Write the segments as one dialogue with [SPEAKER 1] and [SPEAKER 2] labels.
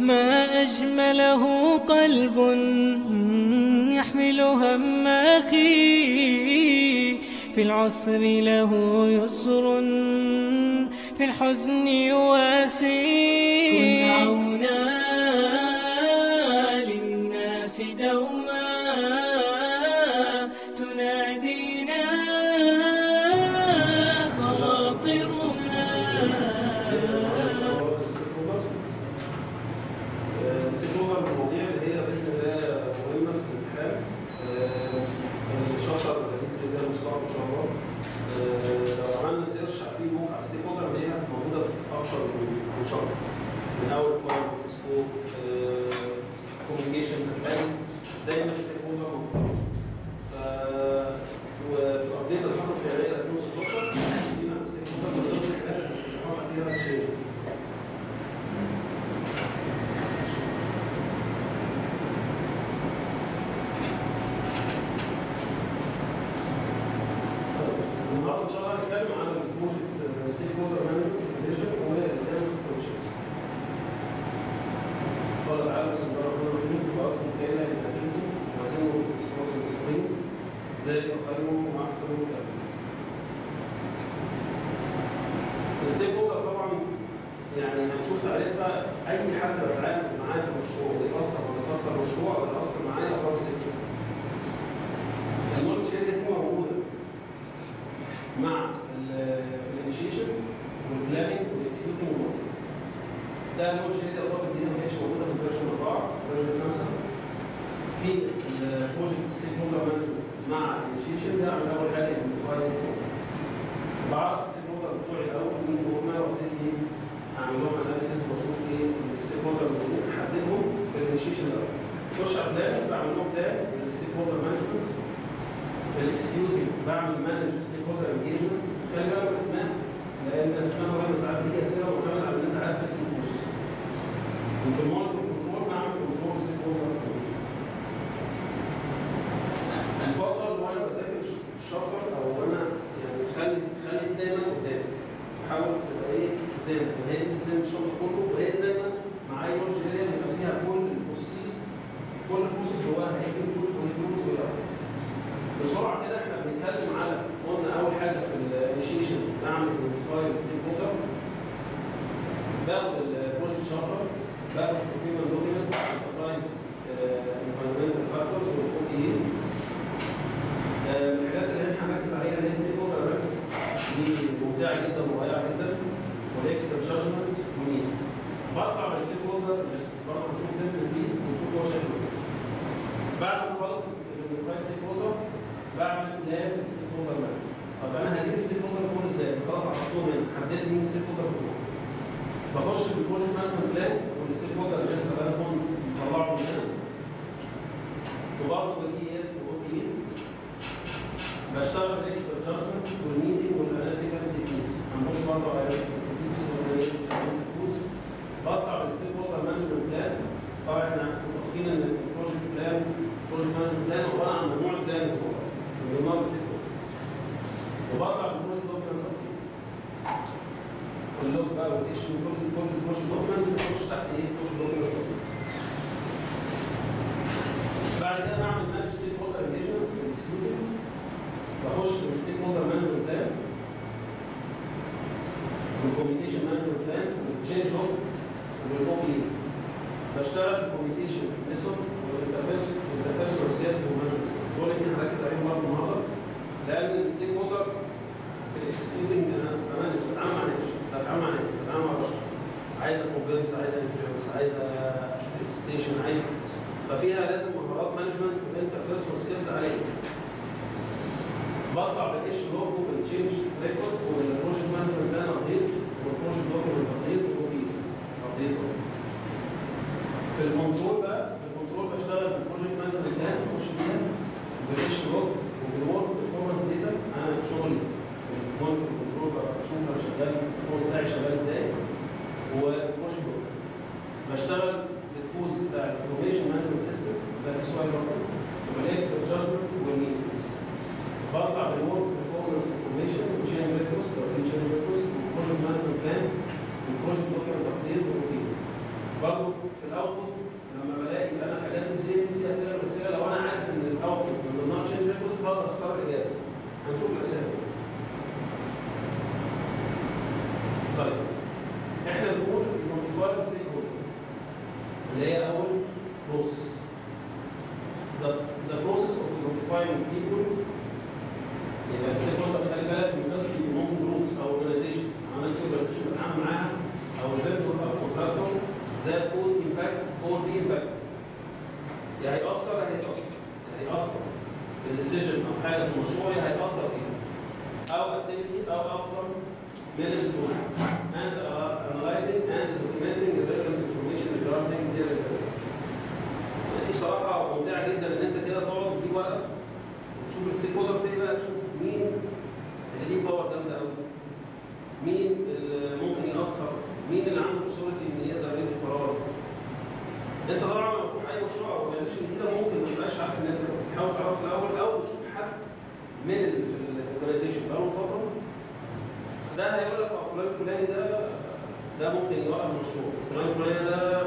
[SPEAKER 1] ما أجمله قلب يحمل هم أخي. في العسر له يسر في الحزن يواسي كن عونا
[SPEAKER 2] تعريفها اي حد بتعامل معاه في المشروع ويأثر ولا يأثر المشروع ولا يأثر معايا stakeholder. ال knowledge area دي موجوده مع ال initiation وال planning وال executing. ده النولج هي دي الاضافه الجديده ما كانتش موجودة في version 4 version 5 في ال project stakeholder management مع الانيشيشن ده اعمل أول حاجة identify stake. بعرف ال stakeholder بتوعي الأول مين هم وابتدي اعمل لهم analysis واشوف إيه ال stakeholder اللي احددهم في الانيشيشن الأول. اخش على plan بعمل لهم plan لل stakeholder management في ال executive بعمل manage stakeholder engagement خلي بالك من الاسماء لأن الاسماء مهمه ساعات بتيجي اسئله معتمده على ان انت عارف اسم ال process وفي ال monitor control بعمل control stakeholder يفضل وأنا بذاكر ال chapter أو وأنا يعني خلي خلي دي دايما قدامي حاول تبقى إيه زي ما هي دي زي الشغل كله وهي دي دايما مع اي knowledge area بيبقى فيها كل ال processes كل process جواها هيجي كل كل والى بسرعة كده إحنا بنتكلم على قلنا اول حاجة في الانيشيشن بعمل identify stakeholder enterprise environmental factors اي الحاجات اللي إحنا هنركز عليها اللي هي holder analysis دي ممتعة جدا ورائعة جدا وال expert judgment و need بطلع من holder برضه level فيه ونشوف هو شكله بعد ما اخلص ال identify stake بعمل plan stake management طب أنا هجيب ال stake بتوعي إزاي؟ خلاص حطيتهم هنا حددت مين ال stake بتوعي بخش في ال project management plan وال stakeholder register أنا كنت مطلعهم من هنا. وبرضه بال EEF وال OPA بشتغل في ال expert judgment وال meeting وال analytical techniques هنبص برضه على ال techniques وال techniques بطلع بال stakeholder management plan طبعا إحنا متفقين إن ال project plan project management plan عبارة عن مجموعة plans من ضمنها ال stakeholder وبطلع بال project document ال log بقى وال issue كل كل ال project document بتخش تحت إيه؟ project document بعد كده بعمل manage stakeholder engagement في ال executive بخش ال stakeholder management plan. وال communication management plan. وال change log وال OPA بشتغل بال communication method وال interpersonal skills وال management skills. دول إحنا هنركز عليهم برضه النهارده. لأن ال stakeholder في ال executing أنا مش بتعامل مع ناس بتعامل مع ناس بتعامل مع بشر عايزه converse عايزه influence عايزه أشوف expectation عايزه ففيها لازم مهارات management وال interpersonal skills عاليه بطلع بال issue log وبال change request وال project management plan update وال project document update و update update في ال control بقى في ال control بشتغل بال project management plan بخش بيها بال issue log وبال work performance data أنا شغلي في ال monitor control بشوف أنا شغال ال performance بتاعي شغال إزاي و project doc بشتغل بال tools بتاع ال information management system ده في سؤال برضه وال expert judgment وال meetings بطلع بال work performance information و change request لو في change request وال project management plan وال project document update وروتين برضه في ال output لما بلاقي أنا حاجات بتزيد فيها اسئله الاسئله لو أنا عارف ان ال output من ضمنها change request بقدر اختار الاجابه هنشوف الاسئله طيب إحنا بنقول identify stakeholder اللي هي اول process the, the process of identifying people يبقى stakeholder خلي بالك مش بس يكونوا groups أو organization عملت organization بتعامل معاها أو ال vendor أو ال contractor that could impact or be impacted يا هيأثر يا هيتأثر يا هيأثر بال decision أو حاجة في المشروع يا هيتأثر فيها. أو activity أو outcome من ال project and uh, analyzing and documenting the relevant information regarding their interest. دي بصراحه ممتعه جدا ان انت كده تقعد وتجيب ورقه وتشوف ال stakeholder تاني بقى تشوف مين اللي ليه power جامده قوي مين اللي ممكن يأثر مين اللي عنده ال authority ان يقدر يدي قرار انت طبعا لما تروح اي مشروع أو organization جديده ممكن ما تبقاش عارف الناس اللي تحاول تعرف في الأول أو تشوف حد من اللي في ال organization بقاله فتره ده هيقول لك آه فلان الفلاني ده ده ممكن يوقف المشروع فلان الفلاني ده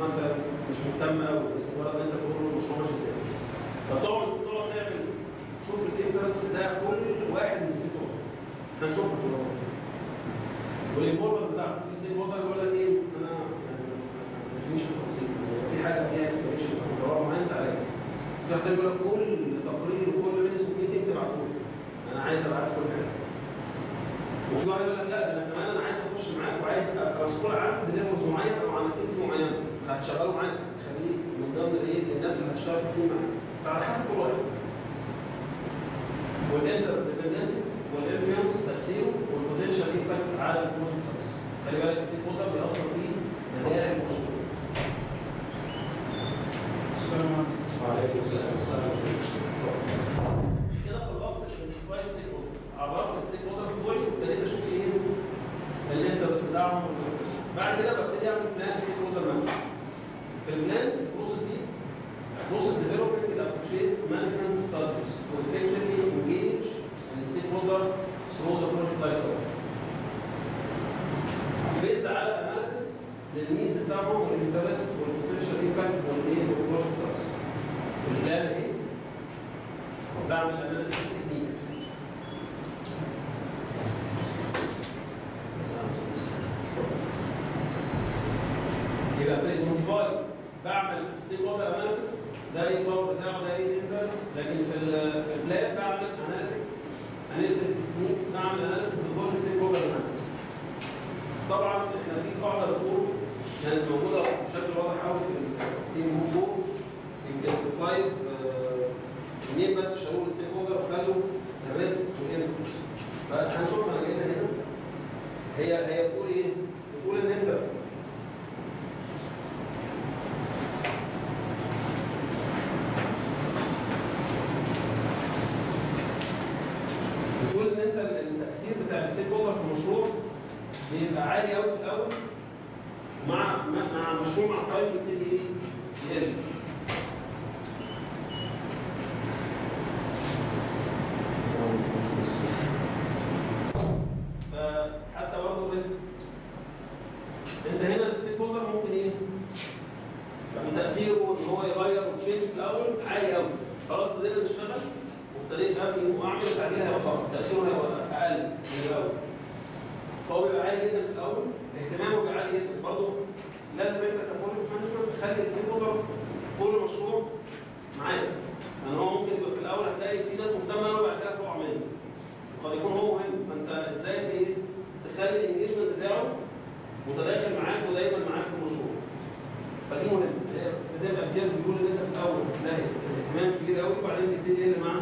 [SPEAKER 2] مثلا مش مهتم قوي بس مجرد ان انت تقول له المشروع ماشي إزاي فتقعد تقعد تعمل شوف ال interest ده كل واحد من ال stakeholder هنشوف ان شاء الله وال involvement بتاعك في stakeholder يقول لك إيه أنا يعني ما فيش في التفاصيل في حاجة فيها escalation أو قرار معين في واحد يقول لك كل تقرير وكل minutes meeting تبعته لي أنا عايز عارف كل حاجة وفي واحد يقول لك لا ده أنا كمان أنا عايز اخش معاك وعايز ابقى مسؤول عن deliverables معين أو عن activity معينه هتشغله معاك تخليه من ضمن الايه الناس اللي هتشتغل في ال team معاك فعلى حسب كل واحد وال interdependencies وال influence تأثيره وال potential impact على ال project success خلي بالك ال stakeholder بيأثر في نجاح المشروع.
[SPEAKER 3] السلام عليكم
[SPEAKER 2] وعليكم السلام كده خلصت ال identify stakeholders عرفت ال stakeholders بتوعي وابتديت أشوف إيه ال interest بتاعهم وال process. بعد كده ببتدي اعمل plan stakeholder management. في ال plan ال process دي and appropriate management strategies. to effectively engage and stakeholder through the project life cycle. Based على analysis لل needs بتاعهم وال interest وال potential impact والايه وال project success. في ال plan إيه؟ بعمل analysis techniques. يبقى في ال identify بعمل stakeholder analysis ده إيه ده إيه ال interest لكن في ال في ال plan بعمل analytic analytic techniques بعمل analysis لكل stakeholder طبعا إحنا في قاعدة بتقول كانت موجودة بشكل واضح قوي في ال team فوق يمكن في five اثنين بس شالوا ال stakeholder وخلوا ال risk وال influence. فهنشوفها جايبها هنا. هي هي بتقول إيه؟ بتقول إن أنت بتقول ان انت التاثير بتاع ال stakeholder في المشروع بيبقى عالي قوي في الأول مع مع المشروع مع ال time يبتدي إيه؟ يقل فحتى برضه ال risk انت هنا ال stakeholder ممكن إيه؟ من تاثيره ان هو يغير و change في الأول عالي قوي خلاص ابتدينا نشتغل وابتديت ابني واعمل التعديل هيبقى صعب تاثيره هيبقى أقل من الأول فهو بيبقى عالي جدا في الأول اهتمامه بيبقى عالي جدا برضه لازم انت ك project management تخلي ال stakeholder طول المشروع معاك لأن هو ممكن يبقى في ناس مهتمة وبعد كده تقع منه قد يكون هو مهم. فأنت إزاي تخلي ال engagement بتاعه متداخل معاك ودايما معاك في المشروع؟ فدي مهمة. بتبقى كده بيقول ان انت في الأول. هتلاقي الاهتمام كبير قوي وبعدين بيبتدي يقل مع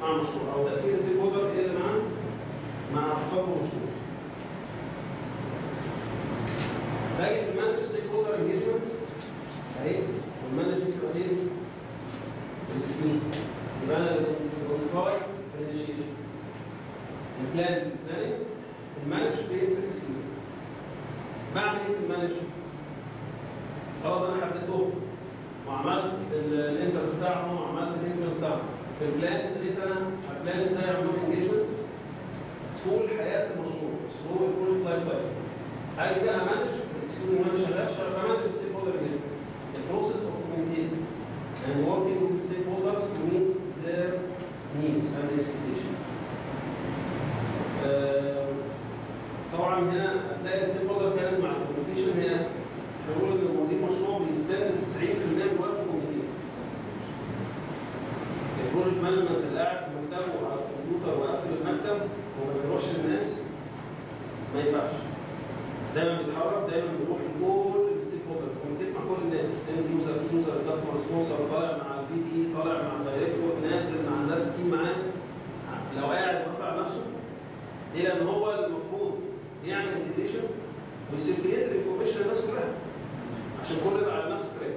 [SPEAKER 2] مع المشروع. أو تأثير ال stakeholder يقل مع مع تطور المشروع. باجي في ال manage stakeholder engagement أهي وال management فين؟ في ال execute يبقى أنا ب identify في الانيشيشن ال plan في ال planning ال manage في ال execute بعمل إيه في ال manage؟ خلاص أنا حددتهم وعملت ال interest بتاعهم وعملت ال influence بتاعهم. في ال plan ابتديت أنا ا plan إزاي اعمل لهم engagement طول حياه المشروع طول ال project life cycle هاجي بقى manage؟ في ال execute وأنا شغال. شغال ب manage ال stake engagement. The process of communicating and working with stakeholders to meet their needs and expectations. آه، طبعا هنا هتلاقي ال stakeholder كانت مع ال communication هي بنقول إن مدير مشروع بيسبند 90% من وقته communication. ال project management اللي قاعد في مكتبه على الكمبيوتر وقافل المكتب وما بيروحش الناس ما ينفعش. دايما بيتحرك دايما بيروح لكل ال stakeholder communicate مع كل الناس end user user customer sponsor طالع مع ال VP طالع مع ال director نازل مع الناس ال team معاه لو قاعد رافع نفسه ليه؟ لأن هو المفروض يعمل integration وي circulate ال information للناس كلها عشان كله يبقى على نفس track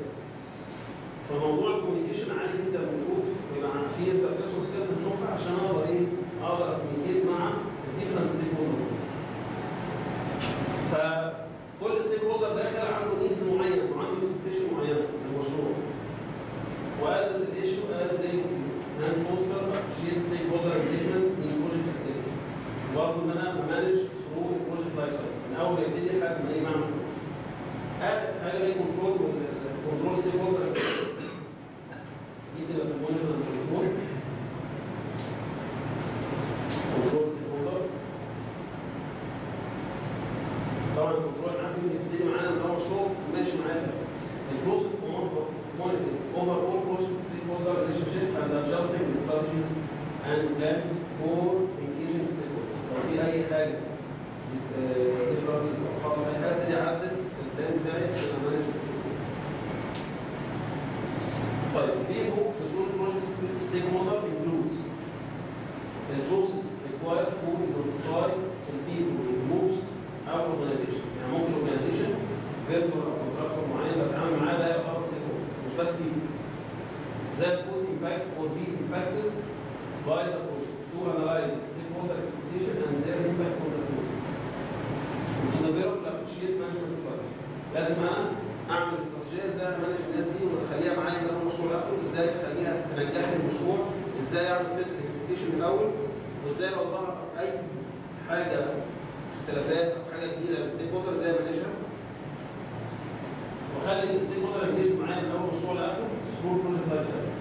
[SPEAKER 2] فموضوع ال communication عالي جدا المفروض يبقى في interpersonal skills نشوفها عشان أقدر إيه أقدر ا communicate مع stakeholder includes the process required to identify the people in groups and organization, among the organization, اعمل set ال expectation الأول وإزاي لو ظهر أي حاجة اختلافات أو حاجة جديدة لل stakeholder إزاي ا manage ها وخلي ال stakeholder engage معايا من أول مشروع لآخره through project life cycle.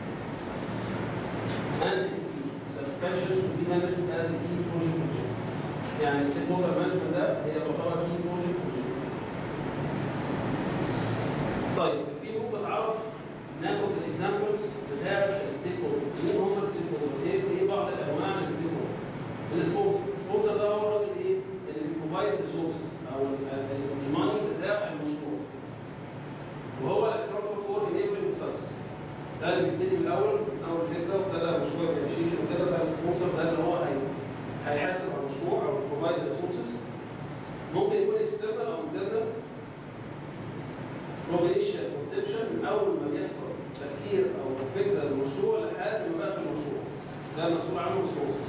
[SPEAKER 2] And execution. Satisfaction managed as a key project project. يعني ال stakeholder management ده هي تعتبر key project project. طيب البي أو بتعرف ناخد ال examples بتاع ال stakeholder. مين هم ال stakeholder؟ إيه إيه بعض الانواع من ال stakeholder؟ ال sponsor، ال sponsor ده هو الراجل إيه؟ اللي بي provide resources أو ال money بتاع المشروع. وهو ال accountable for enabling success ده اللي بيبتدي من الأول من أول فكرة وابتدى مشروع انيشيشن وكده ده ال sponsor ده اللي هو هي هيحاسب على المشروع أو provide resources ممكن يكون external أو internal initial conception من أول ما بيحصل تفكير أو فكرة للمشروع لحد ما بقى في المشروع. ده المسؤول عنه ال sponsor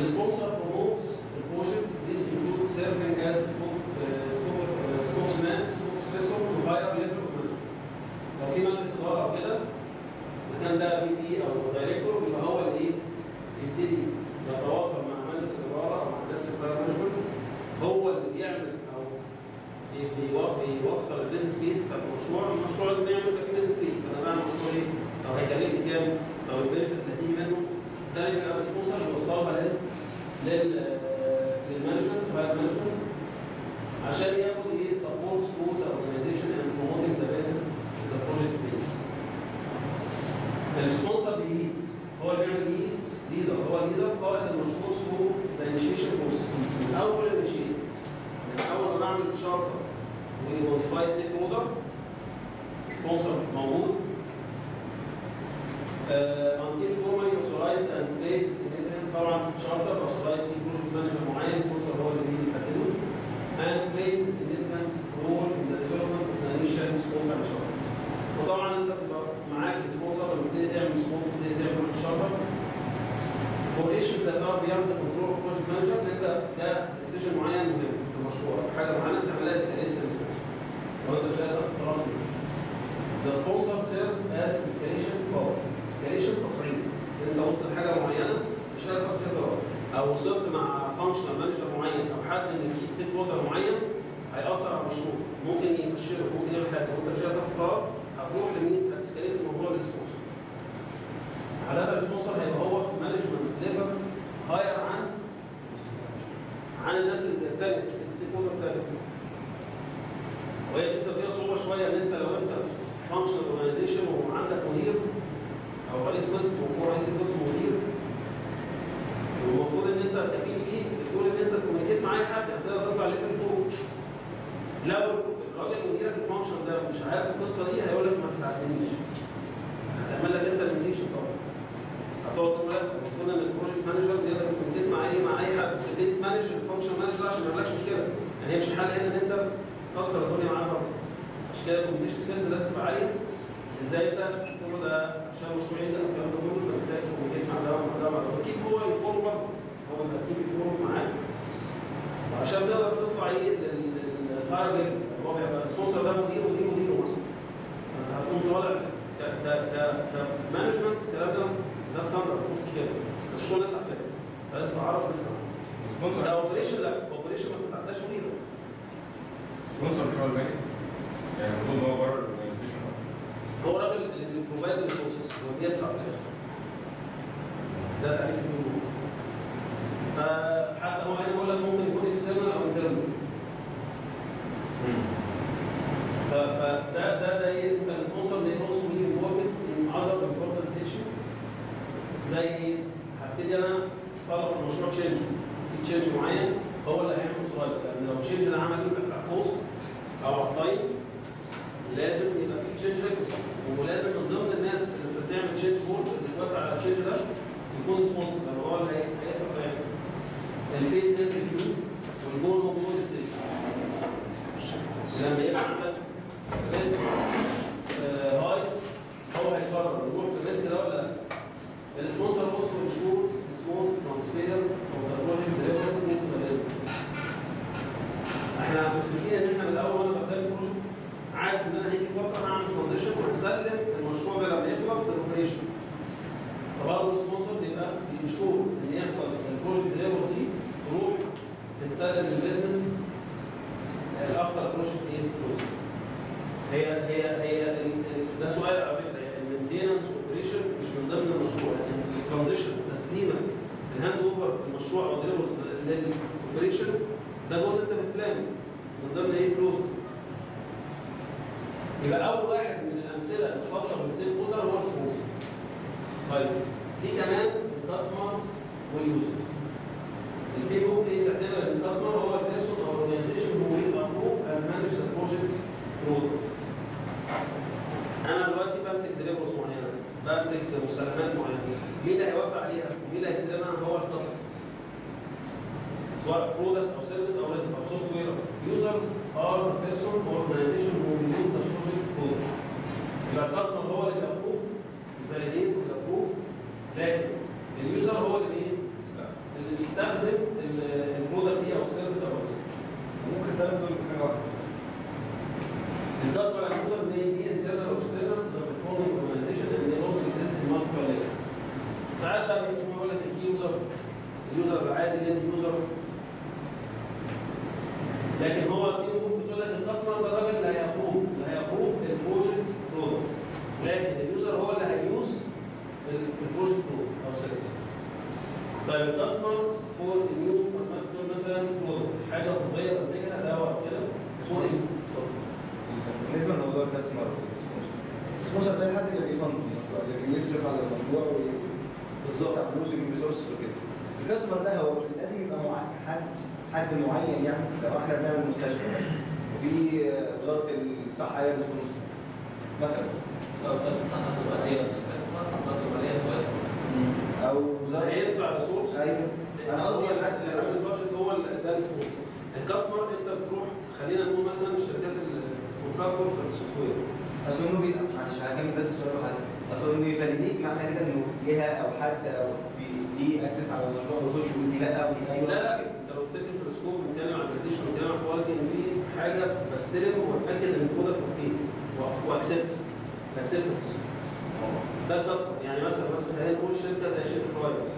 [SPEAKER 2] ال sponsor this includes serving as spoke, uh, spoke, uh, spokesman spokesperson to higher level of management. لو في مجلس إدارة أو كده إذا كان ده VP أو director يبقى هو اللي إيه؟ يبتدي يتواصل مع مجلس الإدارة أو مع الناس اللي management هو اللي بيعمل بيوصل ال business case بتاعت المشروع المشروع لازم يعمل يبقى business case أنا بعمل مشروع إيه؟ أو هيكلفني كام؟ ال benefit اللي هتيجي منه ده بيبقى sponsor بيوصلها لل لل لل management و higher management عشان ياخد إيه؟ support throughout organization and promoting the the project brings ال sponsor بي leads هو اللي بيعمل leads leader هو leader قائد المشروع through ذا انيشيشن بروسيس من أول الانيشيشن من أول ما بعمل تشارتر ودي نوتفاي ستيك هولدر سبونسر موجود انتيل فورمال يوسورايزد اند بليز سيجنفيكت طبعا تشارتر اوسورايز في بروجكت مانجر معين سبونسر هو اللي بيحدده اند بليز سيجنفيكت رول في ديفلوبمنت اوف ذا نيشن سبونسر تشارتر وطبعا أنت بتبقى معاك سبونسر لما بتبتدي تعمل سبونسر بتبتدي تعمل بروجكت شارتر for issues that are beyond the control of project manager انت ده decision معين مهم في المشروع حاجة معينة تعملها escalation path The sponsor serves as escalation path. escalation تصعيد. أنت وصلت لحاجه معينة مش قادر تاخد قرار. أو وصلت مع functional manager معين أو حد من ال key stakeholder معين هيأثر على المشروع. ممكن يفشلك ممكن يعمل وأنت مش قادر تاخد قرار هتروح لمين؟ هت escalate الموضوع لل sponsor حالات ال sponsor هيبقى هو في management level higher عن عن الناس الثانية ال stakeholder الثانية وهي بتبقى فيها صعوبة شوية ان انت لو انت في function organization وعندك مدير أو رئيس قسم وفوق رئيس القسم مدير والمفروض إن أنت كبير فيه بتقول إن أنت ت communicate مع أي حد هتقدر تطلع level فوق. لو الراجل مديرك ال function ده مش عارف القصة دي هيقول لك ما تتعدنيش هتعمل لك انت ال mediation طبعا. هتقعد تقول لك المفروض إن ال project manager بيقدر ي communicate مع أي مع أي حد. تبتدي ت manage ال function manager عشان ما يعملكش مشكلة. يعني هي مش الحل هنا إن أنت تكسر الدنيا معاه برضه عشان كده ال communication skills لازم تبقى عالية. إزاي انت تقول ده عشان مشروعين ده الكلام ده كله محتاج ت communicate مع ده ومع ده ومع ده أكيد هو برضه هو اللي أكيد ي perform معاك. وعشان تقدر تطلع إيه؟ لل higher level هو بيبقى ال sponsor ده مدير مدير مدير مثلا انت هتقوم طالع ك ك ك ك management الكلام ده ده standard مفيش مشكلة. بس شغل ناس عارفاه لازم تعرف
[SPEAKER 3] sponsor
[SPEAKER 2] ده operation لا operation ما بتتعداش مدير
[SPEAKER 3] sponsor مش هو المالي يعني المفروض هو بره ال organization
[SPEAKER 2] هو الراجل اللي بي provide resources هو بيدفع في الآخر. ده تعريف الموضوع فحتى هو هنا بيقول لك ممكن يكون external أو internal فده ده ده إيه انت ال sponsor اللي also be involved in other important issue زي إيه؟ هبتدي أنا اطلب في المشروع change في change معين هو اللي هيعمل صغير لأن لو change ده عمل impact على ال cost أو على ال time لازم يبقى في change record ولازم من ضمن الناس اللي بتعمل change board اللي توافق على ال change ده يكون sponsor لأن هو اللي هي- هيدفع في الآخر ال phase end review وال go or no go decision لما يبقى عندك risk high هو هيقرر يروح بال risk ده ولا لا ال sponsor also ensures smooth transfer of the project deliverables into the business إحنا متفقين ان إحنا من الأول وأنا ببدا ال project عارف ان أنا هيجي فتره هعمل وهسلم المشروع ده لما يخلص لل operation فبرضه ال sponsor بيبقى بي ensure ان يحصل ال project deliverables دي تروح تتسلم لل business ال after project إيه close هي هي هي ده سؤال على فكره يعني ال maintenance operation مش من ضمن المشروع لكن ال transition تسليما ال hand over المشروع أو deliverables لل operation ده جزء انت بت plan من ضمن إيه close يبقى أول واحد من الأمثلة الخاصه بالستيك هولدر هو ال sponsor طيب في كمان ال customers وال users ال PMBOK تعتبر ان ال customer هو ال person or ال organization who approve and manage the project product أنا دلوقتي بمسك deliverables معينة بمسك مستلزمات معينة. مين اللي هيوافق عليها؟ ومين اللي هيستلمها؟ هو ال customer سواء product أو service أو result أو software users are the person or organization who use the project product يبقى ال customer هو اللي بي approve ي validate وي approve لكن ال user هو اللي إيه؟ اللي بيستخدم ال- ال product دي أو ال service أو ال result
[SPEAKER 4] ممكن الثلاث دول يكونوا واحد
[SPEAKER 2] ال customer user may be internal or external to the performing organization and they also exist. ساعات بقى بيسموه يقول لك ال key user ال user العادي اللي user لكن هو بيقول بتقول لك ال customer ده الراجل اللي هي approve اللي هي approve ال project product لكن ال user هو اللي هي use ال project product أو service طيب ال customers for new تقول مثلا product حاجة طبية بنتجها دواء كده. فور اتفضل
[SPEAKER 4] بالنسبة لموضوع ال customer ال sponsor ده الحد اللي بي fund المشروع اللي بيصرف على المشروع
[SPEAKER 2] بالظبط.
[SPEAKER 4] فلوس ويجيب resources وكده. ال customer ده هو لازم يبقى مع حد حد معين يعني لو إحنا بنعمل مستشفى. مثلا وفي وزارة الصحة هي ال sponsor مثلا.
[SPEAKER 5] لو كانت صح هتبقى هي
[SPEAKER 4] أو وزاره
[SPEAKER 2] هيدفع resource.
[SPEAKER 4] أيوه. أنا قصدي
[SPEAKER 2] هو
[SPEAKER 4] حد
[SPEAKER 2] ال budget هو ال- ده ال sponsor ال customer انت بتروح خلينا نقول مثلا الشركات ال contractor في ال software.
[SPEAKER 4] اصل انه بي معلش هكمل بس السؤال واحد اصل انه ي validate معنى كده إنه جهة أو حد أو ليه access على المشروع ويخش ويقول لي لا ودي أيوه.
[SPEAKER 2] لا لا أنت لو تفتكر ال scope بنتكلم عن ال condition بنتكلم عن quality ان في حاجة بستلم وأتأكد إن ال product okay. و accept. ال acceptance. ده ال customer يعني مثلا مثلا خلينا نقول شركة زي شركة مثلا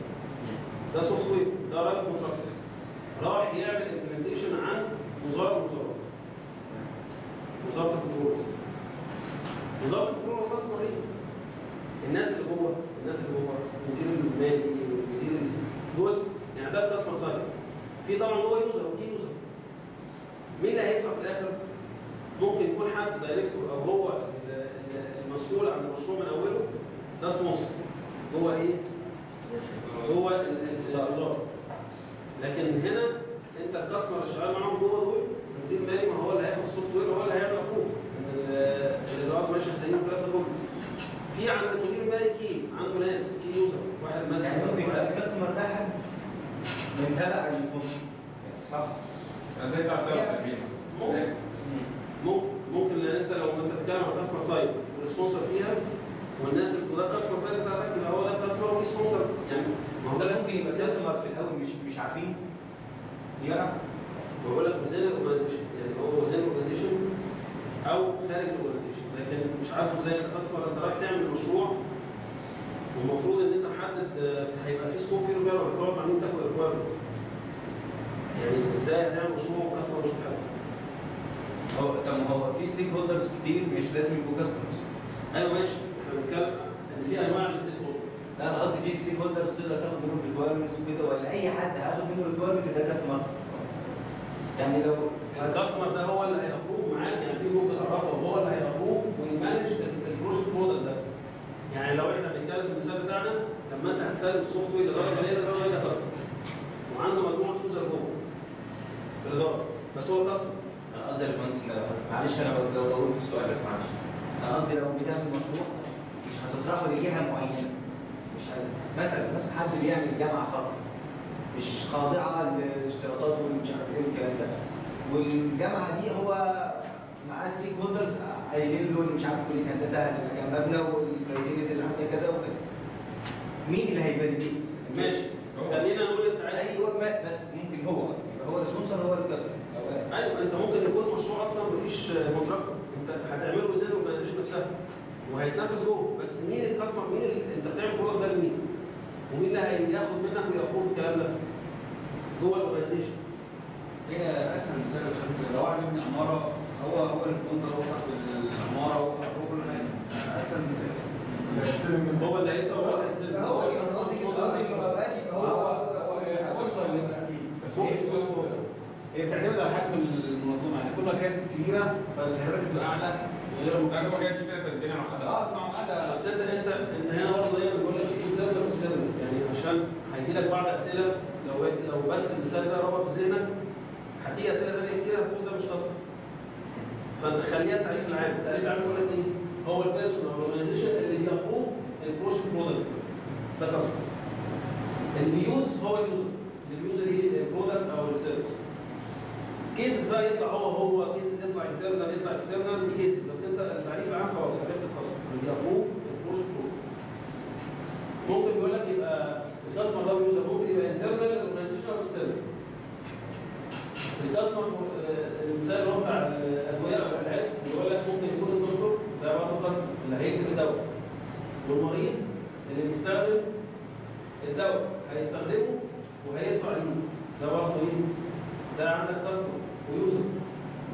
[SPEAKER 2] ده software. ده راجل contractor راح يعمل implementation عن وزارة الوزارات وزارة البترول. وزارة البترول customer إيه؟ الناس اللي جوه الناس اللي جوه. المدير المالي المدير دول يعني ده ال customer side في طبعا هو user و key user. مين اللي هيدفع في الآخر؟ ممكن يكون حد director أو هو ال- ال- المسؤول عن المشروع من أوله ده sponsor. هو إيه؟ ال- الوزارة. لكن هنا أنت ال customer اللي شغال معاهم جوه دول المدير المالي ما هو اللي هياخد ال software هو اللي هيعمل approve الإدارات ماشية سليم والكلام ده كله. في عند المدير المالي key عنده ناس key user. واحد مثلا.
[SPEAKER 4] يعني ممكن ال customer ده حد من تبع ال sponsor صح؟
[SPEAKER 3] زي بتاع التأمين مثلا.
[SPEAKER 2] ممكن ممكن ممكن لأن أنت لو انت بتتكلم عن customer side وال sponsor فيها والناس اللي وده customer side بتاعتك يبقى هو ده customer وفي sponsor يعني ما هو ده اللي
[SPEAKER 4] ممكن يبقى customer في الأول مش مش عارفين. ينفع؟
[SPEAKER 2] بقول لك within ال organization يعني هو within ال organization أو خارج ال organization لكن مش عارفه إزاي انت customer أنت رايح تعمل مشروع والمفروض إن أنت محدد آه، هيبقى في scope فيه رجاله وهتقعد مع مين تاخد requirement يعني إزاي هتعمل مشروع و customer مش محدد.
[SPEAKER 4] هو طب هو في stakeholders كتير مش لازم يبقوا customers
[SPEAKER 2] أيوه ماشي إحنا بنتكلم إن في أنواع من ال stakeholder
[SPEAKER 4] لا أنا قصدي في stakeholders تقدر تاخد منهم requirements وكده ولا أي حد هياخد منه requirement ده customer يعني لو
[SPEAKER 2] ال customer ده هو اللي هي approve معاك يعني في group بتعرفه وهو اللي هي approve وي manage ال project model ده. يعني لو إحنا بنتكلم في المثال بتاعنا لما انت هتسلم وير لاداره ماليه لاداره ماليه customer وعنده مجموعة user جوه في الاداره بس هو customer
[SPEAKER 4] أنا قصدي يا باشمهندس معلش أنا بقول في السؤال بس معلش. أنا قصدي لو بتعمل مشروع مش هتطرحه لجهة معينة. مش مثلا مثلا حد بيعمل جامعة خاصة. مش خاضعة للاشتراطات والمش عارف إيه والكلام ده. والجامعة دي هو معاه stakeholders قايلين له إن مش عارف كليه هندسه هتبقى جنبنا وال criterias اللي عندك كذا وكذا مين اللي هي validate؟
[SPEAKER 2] ماشي. خلينا نقول أنت عايز
[SPEAKER 4] أيوه بس ممكن هو يبقى هو ال sponsor هو ال customer
[SPEAKER 2] أيوه أنت ممكن يكون مشروع أصلا مفيش contractor أنت هتعمله زي ال organization نفسها. وهيتنافس جوه. بس مين ال customer مين اللي أنت بتعمل product ده لمين؟ ومين اللي هياخد منك وي approve الكلام ده؟ جوه ال organization
[SPEAKER 6] هي اسهل مثال يا باشمهندس لو واحد بيبني عمارة. هو هو ال sponsor هو صاحب العمارة هو هو كل حاجة. اسهل مثال
[SPEAKER 2] هو اللي هيدفع وهو اللي هيستلم
[SPEAKER 4] هو اللي قصدي قصدي الاوقات يبقى هو
[SPEAKER 6] هو ال sponsor اللي يبقى أكيد بس هو
[SPEAKER 2] ممكن يكون هو.
[SPEAKER 6] هي بتعتمد على حجم المنظمه يعني كل ما كانت كبيرة فال hierarchy بتبقى أعلى غير ممكن
[SPEAKER 3] كل حاجة كبيره كانت الدنيا معقدة.
[SPEAKER 6] آه مع عدا
[SPEAKER 2] بس انت انت أنت هنا برضه إيه بقول لك في قدام في السر يعني عشان هيجي لك بعض أسئلة لو لو بس المثال ده ربط في ذهنك هتيجي أسئلة ثانية كتير هتقول ده مش قصد فانت خليها التعريف العام. التعريف العام يقول لك إيه؟ هو ال person أو ال organization اللي بي approve ال project model ده قصد. اللي بيوز هو اليوزر اللي بيوز إيه البرودكت أو السيرفيس كيسز بقى يطلع هو هو cases يطلع internal يطلع external دي cases بس انت التعريف العام خلاص عرفت القصد. اللي بي approve ال project model ممكن يقول لك يبقى ال customer ده user ممكن يبقى internal organization أو external ال customer آه، المثال اللي هو بتاع الادويه أو العلاج بيقول لك ممكن يكون الدكتور ده برضه customer اللي هيكتب الدواء. والمريض اللي بيستخدم الدواء هيستخدمه وهيدفع ليه. ده برضه إيه؟ ده عندك customer و user.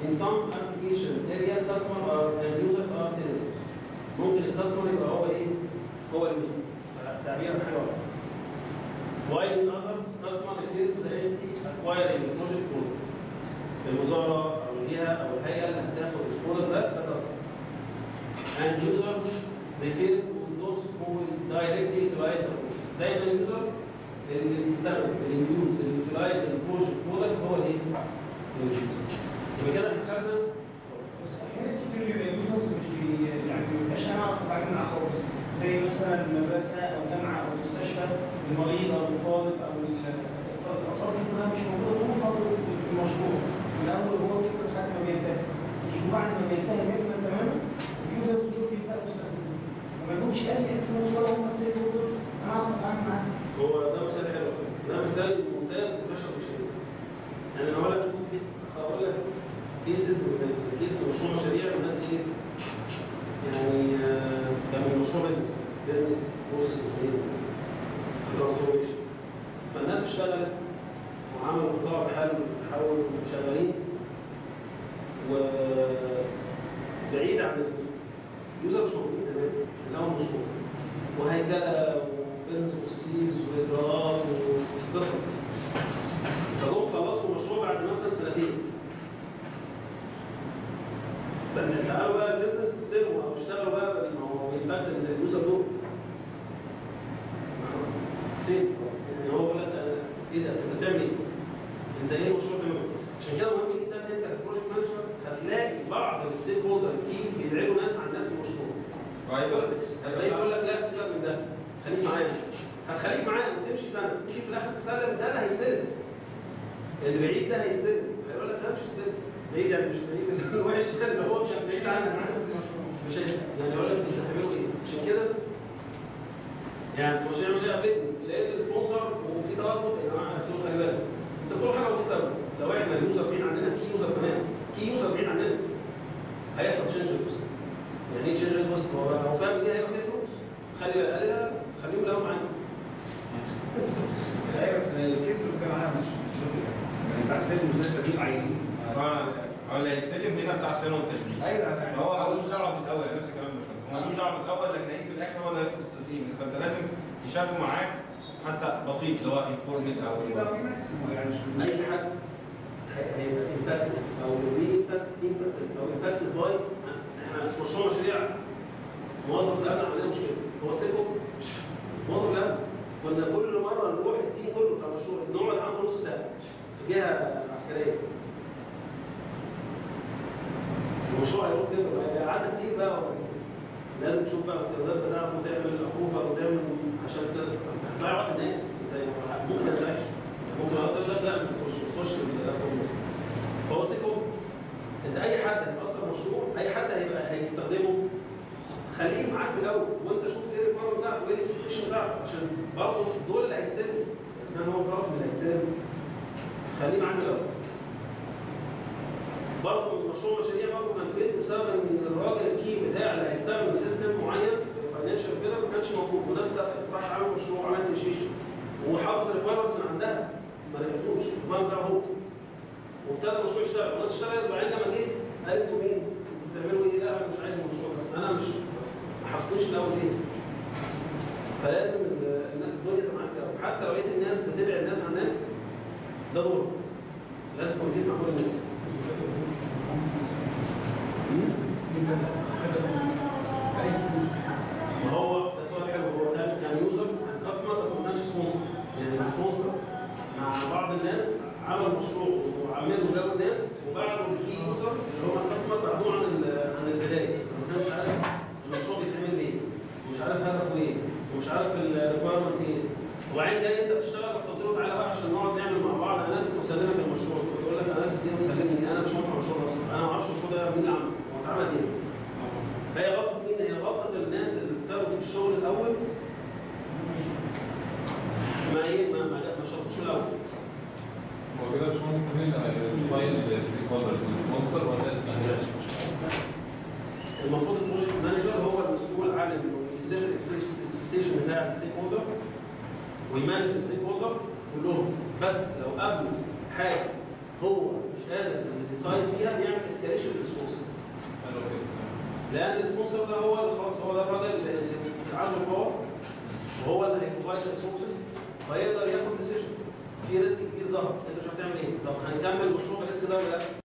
[SPEAKER 2] In some application area customer are and users are synonyms ممكن ال customer يبقى هو إيه؟ هو ال user. تعبير واحدة. While in others customer refer to the entity acquiring the project product. الوزاره أو الجهة أو الهيئة اللي هتاخد ال product ده customer and users refer to those who directly utilize the product دايما ال user اللي بيستخدم اللي بي use اللي ي utilize ال project product هو الايه؟ ال user يبقى كده إحنا خدنا.
[SPEAKER 7] بس أحيانا كتير بيبقى ال users مش بي يعني ما بيبقاش أعرف أتعامل معاه خالص. زي مثلا مدرسه أو جامعه أو مستشفى المريض أو الطالب أو ال- الاطراف دي كلها مش موجودة طول فتره المشروع من أول هو فكره لحد ما بينتهي. يجوا بعد ما بينتهي يكمل تماما ال users دول بيبداوا يستخدموه وما لهمش اي influence ولا هم holders أنا أعرف أتعامل معاه
[SPEAKER 2] هو ده مثال حلو. ده مثال ممتاز لفشل مشاريع يعني أنا هقول لك هقول لك cases من case مشروع مشاريع الناس إيه؟ يعني آه، كان مشروع business business process transformation فالناس اشتغلت وعملوا قطاع بحال حاولوا شغالين و بعيده عن اليوزر اليوزر مش موجود تمام الأول مشروع وهيكله وبزنس بروسيسز واجراءات وقصص فجم خلصوا المشروع بعد مثلا سنتين استنى تعالوا بقى البيزنس استلموا أو اشتغلوا بقى ما هو امباكت ال user دول فين؟ يعني هو بيقول لك أنا- إيه ده؟ انت بتعمل إيه؟ انت إيه المشروع بتعمله؟ عشان كده مهم جدا ان انت ك project manager هتلاقي بعض ال stakeholder key بيبعدوا ناس عن ناس في المشروع. politics هتلاقيه يقول لك لا سيبك من ده. خليك معايا. هتخليك معايا وتمشي سنة. تيجي في الآخر تسلم ده اللي هيستلم. اللي بعيد ده هيستلم. هيقول لك لا مش هيستلم. بعيد يعني مش بعيد. الوحش اللي هو كان بعيد عنك مش يعني يقول لك أنت بتعملوا إيه؟ عشان كده. يعني في مشاريع مشاريع قابلتني لقيت ال sponsor وفي تردد يا جماعة خلي بالك. أنت بتقول حاجة بسيطة قوي لو إحنا ال user بعيد عننا key user كمان. key user بعيد عننا هيحصل change request يعني إيه change request؟ هو هو فاهم دي هيبقى فيها فلوس خلي لي لا لا خليهم الأول معانا
[SPEAKER 6] أيوه بس ال case اللي بتتكلم عنها مش مش logic يعني انت عشان تبني مستشفى تجيب عيانين
[SPEAKER 3] هو اللي هيستلم هنا بتاع الصيانه والتشغيل
[SPEAKER 6] أيوه يعني
[SPEAKER 3] هو ملوش دعوة في الأول نفس الكلام باشمهندس هو ملوش دعوة في الأول لكن هيجي في الآخر هو اللي هيفرض التسليم. فأنت لازم تشاركه معاك حتى بسيط اللي هو informal أو
[SPEAKER 6] كده في ناس يعني مش مش
[SPEAKER 2] أي حد هي- هيبقى impacted أو be impacted أو impacted by مشروع مشاريع. موظف الامن عندنا مشكلة؟ هو stakeholder موظف الامن كنا كل مرة نروح ال team كله بتاع المشروع نقعد عنده نص ساعة في جهة عسكرية. المشروع هيروح كده قعدنا كتير بقى لازم تشوف بقى التدريبات بتاعته وتعمل ال approval وتعمل عشان هتضيع وقت الناس انت ممكن ما تلاقيش. ممكن أقول لك لا مش هتخش مش هتخش. فهو انت أي حد هيأثر مشروع أي حد هيبقى هيستخدمه. خليه معاك من الأول وأنت شوف إيه ال requirement بتاعته وإيه ال expectation بتاعته عشان برضه دول اللي هيستلموا. اذا كان هو طرف من اللي هيستلم خليه معاك من الأول. برضه مشروع مشاريع برضه كان فين بسبب إن الراجل ال key بتاع اللي هيستخدم system معين في financial كده ما كانش موجود وناس اتفقت. راح عمل مشروع عمل initiation وحاطط ال requirement من عندها ما لقيتوش ال requirement بتاعه هو وابتدى المشروع يشتغل الناس اشتغلت وبعدين لما جه قال أنتوا مين؟ أنتوا بتعملوا إيه؟ لا أنا مش عايز المشروع ده. أنا مش ما حطيتوش الأول ليه؟ فلازم ال- الدنيا تبقى معاك حتى لو لقيت الناس بتبعد الناس عن الناس ده دور. لازم communicate مع كل الناس. ما هو ده سؤال حلو. هو كان كان user كان customer بس ما كانش sponsor يعني ال sponsor مع بعض الناس عمل مشروع وعمله جو الناس وبعدوا ال key user اللي هو ال customer بعدوه عن عن البداية. ما كانش عارف المشروع بيتعمل ليه ومش عارف هدفه إيه ومش عارف الريكويرمنت إيه. وبعدين جاي انت بتشتغل وتحط له تعالى بقى عشان نقعد نعمل مع بعض. أنا اسف وسلمك المشروع. تقول لك أنا اسف إيه وسلمني أنا مش عارف المشروع ده أصلا. أنا ما أعرفش المشروع ده مين اللي عمله. هو اتعمل إيه هي غلطة مين؟ هي غلطة الناس اللي ابتدوا في الشغل الأول ما إيه ما ما ما شرطوش من الأول
[SPEAKER 8] هو
[SPEAKER 2] المفروض ال project manager هو المسؤول عن ي set ال expectation بتاع ال stakeholder وي manage ال stakeholder كلهم. بس لو قابلوا حاجة هو مش قادر ي decide فيها بيعمل escalation لل
[SPEAKER 8] sponsor لأن
[SPEAKER 2] ال sponsor ده هو اللي خلاص هو ده الراجل اللي عنده ال power وهو اللي هي provide ال resources فيقدر ياخد decision في risk كبير ظهر انت مش هتعمل إيه؟ طب هنكمل مشروع ال risk ده ولا لا؟